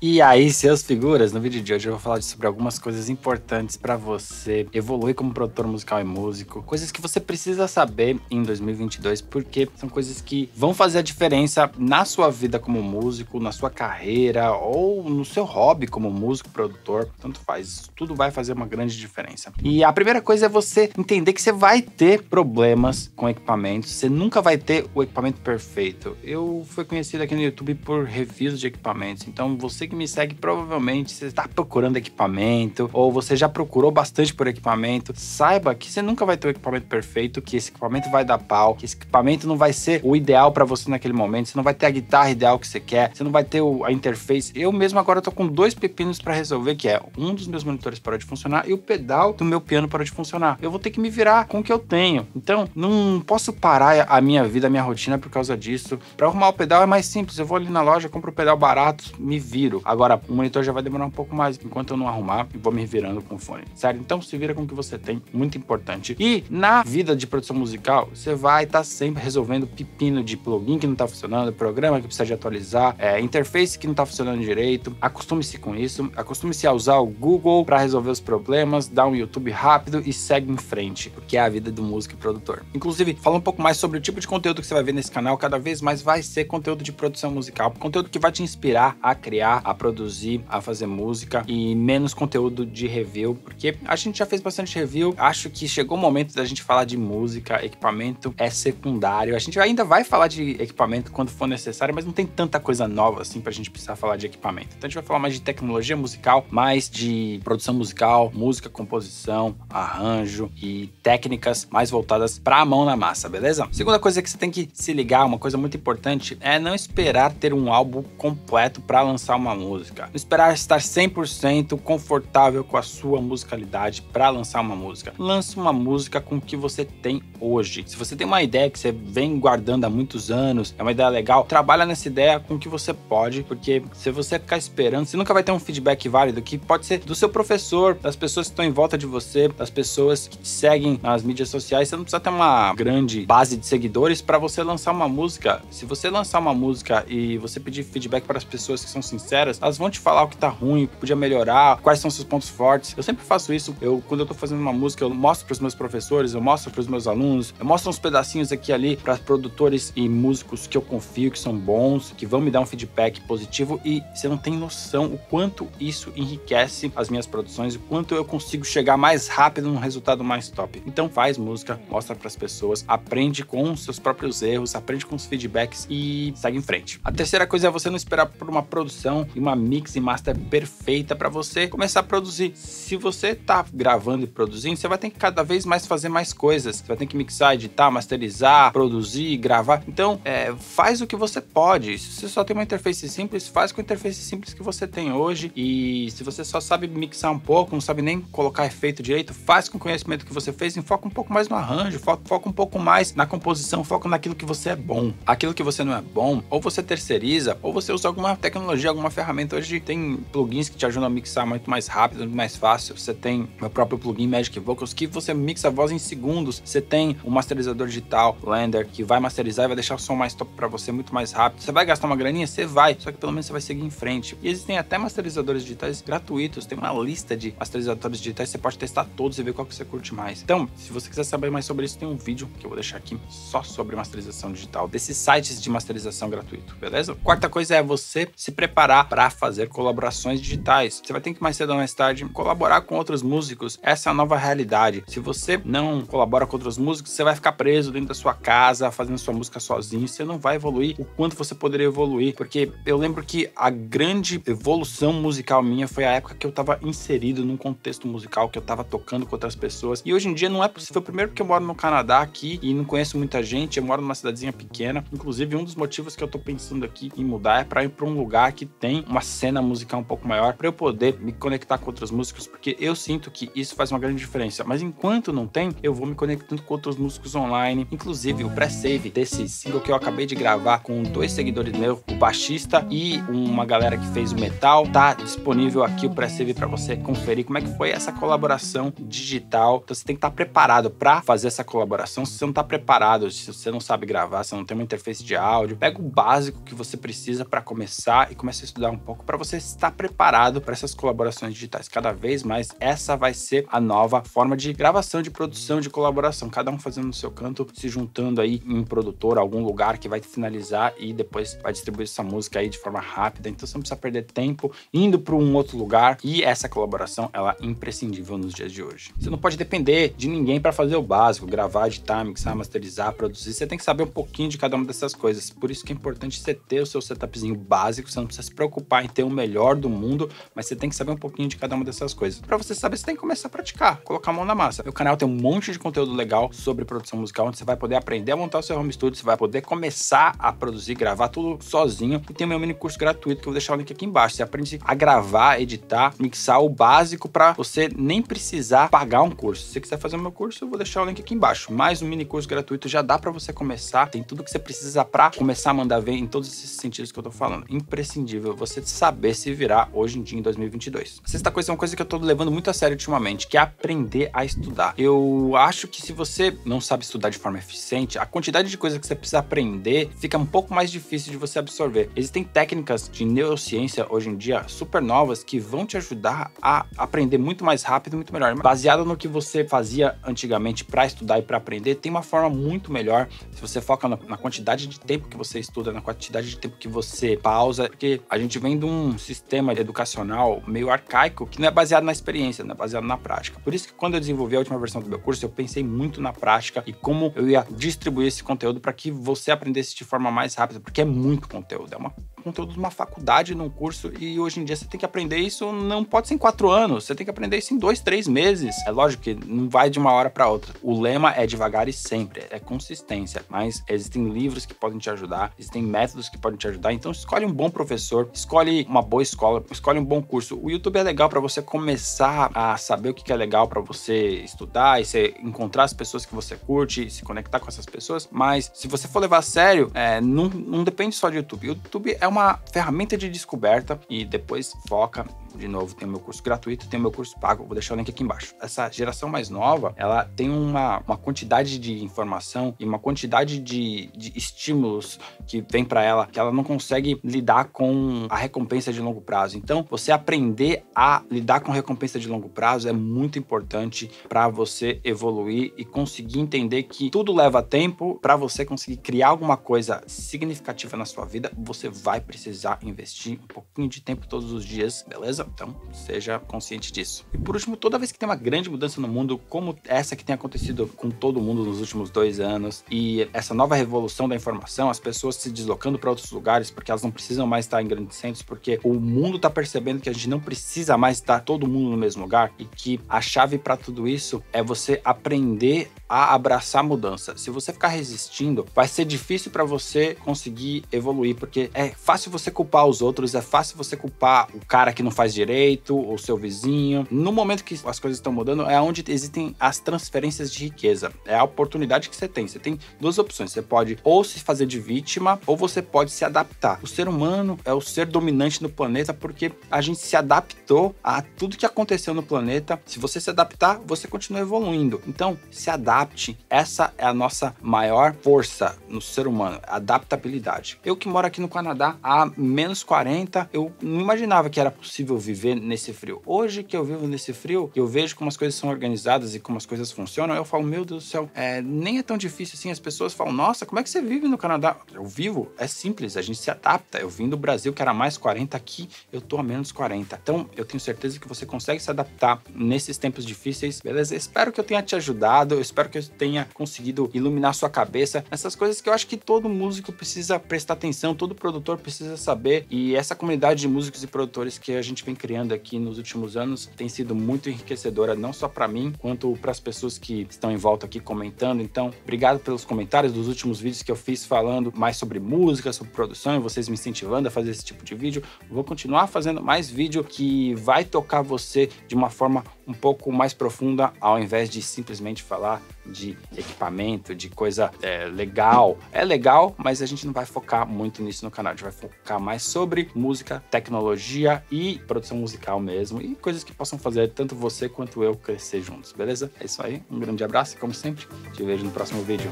E aí, seus figuras, no vídeo de hoje eu vou falar sobre algumas coisas importantes para você evoluir como produtor musical e músico, coisas que você precisa saber em 2022, porque são coisas que vão fazer a diferença na sua vida como músico, na sua carreira ou no seu hobby como músico, produtor, tanto faz, tudo vai fazer uma grande diferença. E a primeira coisa é você entender que você vai ter problemas com equipamentos, você nunca vai ter o equipamento perfeito. Eu fui conhecido aqui no YouTube por reviews de equipamentos, então você que me segue, provavelmente você está procurando equipamento ou você já procurou bastante por equipamento. Saiba que você nunca vai ter o equipamento perfeito, que esse equipamento vai dar pau, que esse equipamento não vai ser o ideal para você naquele momento. Você não vai ter a guitarra ideal que você quer, você não vai ter a interface. Eu mesmo agora tô com dois pepinos para resolver, que é um dos meus monitores parou de funcionar e o pedal do meu piano parou de funcionar. Eu vou ter que me virar com o que eu tenho. Então, não posso parar a minha vida, a minha rotina por causa disso. Para arrumar o pedal é mais simples. Eu vou ali na loja, compro o pedal barato, me viro. Agora, o monitor já vai demorar um pouco mais, enquanto eu não arrumar vou me virando com o fone, certo? Então se vira com o que você tem, muito importante. E na vida de produção musical, você vai estar tá sempre resolvendo pepino de plugin que não está funcionando, programa que precisa de atualizar, é, interface que não está funcionando direito. Acostume-se com isso, acostume-se a usar o Google para resolver os problemas, dá um YouTube rápido e segue em frente, porque é a vida do músico e produtor. Inclusive, fala um pouco mais sobre o tipo de conteúdo que você vai ver nesse canal, cada vez mais vai ser conteúdo de produção musical, conteúdo que vai te inspirar a criar, a produzir, a fazer música e menos conteúdo de review, porque a gente já fez bastante review. Acho que chegou o momento da gente falar de música, equipamento é secundário. A gente ainda vai falar de equipamento quando for necessário, mas não tem tanta coisa nova assim pra gente precisar falar de equipamento. Então a gente vai falar mais de tecnologia musical, mais de produção musical, música, composição, arranjo e técnicas mais voltadas para a mão na massa, beleza? Segunda coisa que você tem que se ligar, uma coisa muito importante, é não esperar ter um álbum completo para lançar uma música. Não esperar estar 100% confortável com a sua musicalidade para lançar uma música. Lance uma música com o que você tem hoje. Se você tem uma ideia que você vem guardando há muitos anos, é uma ideia legal, trabalha nessa ideia com o que você pode, porque se você ficar esperando, você nunca vai ter um feedback válido que pode ser do seu professor, das pessoas que estão em volta de você, das pessoas que te seguem nas mídias sociais. Você não precisa ter uma grande base de seguidores para você lançar uma música. Se você lançar uma música e você pedir feedback para as pessoas que são sinceras, elas vão te falar o que tá ruim, o que podia melhorar, quais são seus pontos fortes. Eu sempre faço isso. Eu, quando eu tô fazendo uma música, eu mostro pros meus professores, eu mostro pros meus alunos, eu mostro uns pedacinhos aqui ali para produtores e músicos que eu confio, que são bons, que vão me dar um feedback positivo e você não tem noção o quanto isso enriquece as minhas produções, o quanto eu consigo chegar mais rápido num resultado mais top. Então faz música, mostra para as pessoas, aprende com seus próprios erros, aprende com os feedbacks e segue em frente. A terceira coisa é você não esperar por uma produção e uma mix e master perfeita para você começar a produzir. Se você tá gravando e produzindo, você vai ter que cada vez mais fazer mais coisas. Você vai ter que mixar, editar, masterizar, produzir, gravar. Então, é, faz o que você pode. Se você só tem uma interface simples, faz com a interface simples que você tem hoje. E se você só sabe mixar um pouco, não sabe nem colocar efeito direito, faz com o conhecimento que você fez e foca um pouco mais no arranjo, foca, foca um pouco mais na composição, foca naquilo que você é bom. Aquilo que você não é bom, ou você terceiriza, ou você usa alguma tecnologia, alguma ferramenta hoje tem plugins que te ajudam a mixar muito mais rápido, muito mais fácil. Você tem o próprio plugin Magic Vocals que você mixa a voz em segundos. Você tem o masterizador digital Blender que vai masterizar e vai deixar o som mais top para você muito mais rápido. Você vai gastar uma graninha? Você vai, só que pelo menos você vai seguir em frente. E existem até masterizadores digitais gratuitos. Tem uma lista de masterizadores digitais, você pode testar todos e ver qual que você curte mais. Então, se você quiser saber mais sobre isso, tem um vídeo que eu vou deixar aqui só sobre masterização digital, desses sites de masterização gratuito, beleza? Quarta coisa é você se preparar para fazer colaborações digitais. Você vai ter que mais cedo ou mais tarde colaborar com outros músicos. Essa é a nova realidade. Se você não colabora com outros músicos, você vai ficar preso dentro da sua casa, fazendo sua música sozinho. Você não vai evoluir o quanto você poderia evoluir. Porque eu lembro que a grande evolução musical minha foi a época que eu tava inserido num contexto musical, que eu tava tocando com outras pessoas. E hoje em dia não é possível. Primeiro porque eu moro no Canadá aqui e não conheço muita gente. Eu moro numa cidadezinha pequena. Inclusive, um dos motivos que eu tô pensando aqui em mudar é para ir para um lugar que tem uma cena musical um pouco maior para eu poder me conectar com outros músicos, porque eu sinto que isso faz uma grande diferença. Mas enquanto não tem, eu vou me conectando com outros músicos online. Inclusive, o pré-save desse single que eu acabei de gravar com dois seguidores meus, o baixista e uma galera que fez o metal, tá disponível aqui o pré-save para você conferir como é que foi essa colaboração digital. Então você tem que estar tá preparado para fazer essa colaboração. Se você não está preparado, se você não sabe gravar, se não tem uma interface de áudio, pega o básico que você precisa para começar e começa a estudar estudar um pouco para você estar preparado para essas colaborações digitais. Cada vez mais essa vai ser a nova forma de gravação, de produção, de colaboração. Cada um fazendo no seu canto, se juntando aí em um produtor, algum lugar que vai finalizar e depois vai distribuir essa música aí de forma rápida. Então você não precisa perder tempo indo para um outro lugar e essa colaboração ela é imprescindível nos dias de hoje. Você não pode depender de ninguém para fazer o básico, gravar, editar, mixar, masterizar, produzir. Você tem que saber um pouquinho de cada uma dessas coisas. Por isso que é importante você ter o seu setupzinho básico. Você não precisa se preocupar em ter o melhor do mundo, mas você tem que saber um pouquinho de cada uma dessas coisas. Para você saber, você tem que começar a praticar, colocar a mão na massa. Meu canal tem um monte de conteúdo legal sobre produção musical, onde você vai poder aprender a montar o seu home studio, você vai poder começar a produzir, gravar tudo sozinho. E tem meu mini curso gratuito que eu vou deixar o link aqui embaixo. Você aprende a gravar, editar, mixar o básico para você nem precisar pagar um curso. Se você quiser fazer o meu curso, eu vou deixar o link aqui embaixo. Mais um mini curso gratuito já dá para você começar. Tem tudo que você precisa para começar a mandar ver em todos esses sentidos que eu tô falando. Imprescindível você saber se virar hoje em dia em 2022. A sexta coisa é uma coisa que eu tô levando muito a sério ultimamente, que é aprender a estudar. Eu acho que se você não sabe estudar de forma eficiente, a quantidade de coisas que você precisa aprender fica um pouco mais difícil de você absorver. Existem técnicas de neurociência hoje em dia super novas que vão te ajudar a aprender muito mais rápido, muito melhor. Baseado no que você fazia antigamente para estudar e para aprender, tem uma forma muito melhor se você foca na quantidade de tempo que você estuda, na quantidade de tempo que você pausa, porque a gente vem de um sistema educacional meio arcaico que não é baseado na experiência, não é baseado na prática. Por isso que quando eu desenvolvi a última versão do meu curso, eu pensei muito na prática e como eu ia distribuir esse conteúdo para que você aprendesse de forma mais rápida, porque é muito conteúdo, é uma conteúdo de uma faculdade num curso e hoje em dia você tem que aprender isso, não pode ser em quatro anos, você tem que aprender isso em dois, três meses. É lógico que não vai de uma hora para outra. O lema é devagar e sempre, é consistência, mas existem livros que podem te ajudar, existem métodos que podem te ajudar, então escolhe um bom professor, escolhe uma boa escola, escolhe um bom curso. O YouTube é legal para você começar a saber o que é legal para você estudar e você encontrar as pessoas que você curte, se conectar com essas pessoas, mas se você for levar a sério, é, não, não depende só de YouTube. O YouTube é uma uma ferramenta de descoberta e depois foca de novo, tem o meu curso gratuito, tem o meu curso pago, vou deixar o link aqui embaixo. Essa geração mais nova, ela tem uma, uma quantidade de informação e uma quantidade de, de estímulos que vem para ela que ela não consegue lidar com a recompensa de longo prazo. Então, você aprender a lidar com recompensa de longo prazo é muito importante para você evoluir e conseguir entender que tudo leva tempo para você conseguir criar alguma coisa significativa na sua vida, você vai precisar investir um pouquinho de tempo todos os dias, beleza? Então, seja consciente disso. E por último, toda vez que tem uma grande mudança no mundo, como essa que tem acontecido com todo mundo nos últimos dois anos, e essa nova revolução da informação, as pessoas se deslocando para outros lugares porque elas não precisam mais estar em grandes centros, porque o mundo está percebendo que a gente não precisa mais estar todo mundo no mesmo lugar e que a chave para tudo isso é você aprender a abraçar a mudança. Se você ficar resistindo, vai ser difícil para você conseguir evoluir, porque é fácil você culpar os outros, é fácil você culpar o cara que não faz direito, o seu vizinho. No momento que as coisas estão mudando, é onde existem as transferências de riqueza. É a oportunidade que você tem. Você tem duas opções. Você pode ou se fazer de vítima, ou você pode se adaptar. O ser humano é o ser dominante no planeta porque a gente se adaptou a tudo que aconteceu no planeta. Se você se adaptar, você continua evoluindo. Então, se adapte. Essa é a nossa maior força no ser humano, adaptabilidade. Eu que moro aqui no Canadá há menos 40, eu não imaginava que era possível viver nesse frio. Hoje que eu vivo nesse frio, eu vejo como as coisas são organizadas e como as coisas funcionam, eu falo, meu Deus do céu, é, nem é tão difícil assim. As pessoas falam, nossa, como é que você vive no Canadá? Eu vivo, é simples, a gente se adapta. Eu vim do Brasil que era mais 40, aqui eu tô a menos 40. Então, eu tenho certeza que você consegue se adaptar nesses tempos difíceis, beleza? Espero que eu tenha te ajudado, eu espero que eu tenha conseguido iluminar sua cabeça nessas coisas que eu acho que todo músico precisa prestar atenção, todo produtor precisa saber. E essa comunidade de músicos e produtores que a gente vem criando aqui nos últimos anos tem sido muito enriquecedora, não só para mim, quanto para as pessoas que estão em volta aqui comentando. Então, obrigado pelos comentários dos últimos vídeos que eu fiz falando mais sobre música, sobre produção e vocês me incentivando a fazer esse tipo de vídeo. Vou continuar fazendo mais vídeo que vai tocar você de uma forma um pouco mais profunda, ao invés de simplesmente falar de equipamento, de coisa é, legal. É legal, mas a gente não vai focar muito nisso no canal. A gente vai focar mais sobre música, tecnologia e produção musical mesmo. E coisas que possam fazer tanto você quanto eu crescer juntos, beleza? É isso aí. Um grande abraço e, como sempre, te vejo no próximo vídeo.